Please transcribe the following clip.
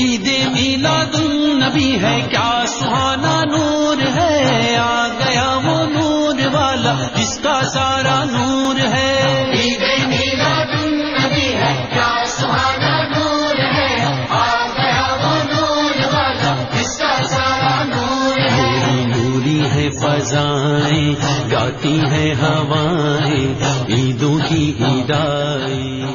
ईद मिलादुन नबी है क्या सुहाना नूर है? आ गया वो नूर वाला जिसका सारा नूर है। ईद मिलादुन नबी है क्या सुहाना नूर है? आ गया वो नूर वाला जिसका सारा नूर है। नूरी नूरी है फजाएँ गाती है हवाएँ ईदों की ईदाई